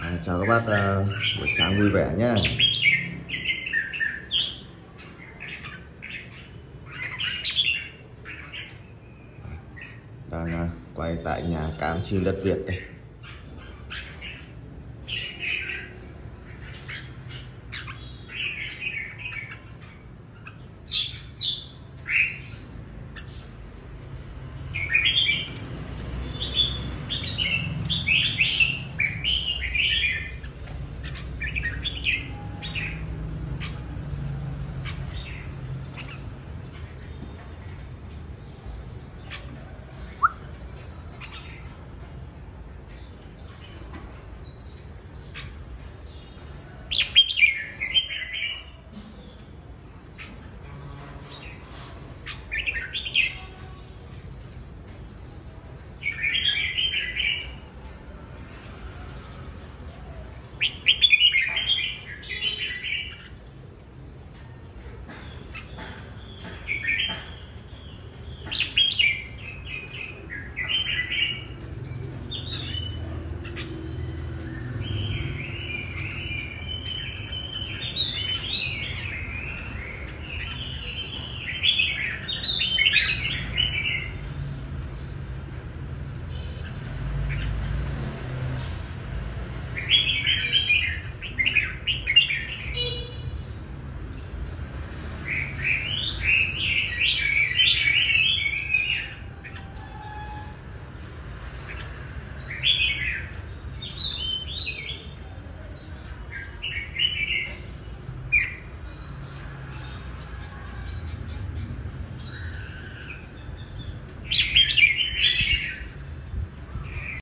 À, chào các bác uh, buổi sáng vui vẻ nhé đang uh, quay tại nhà cám chim đất Việt đây.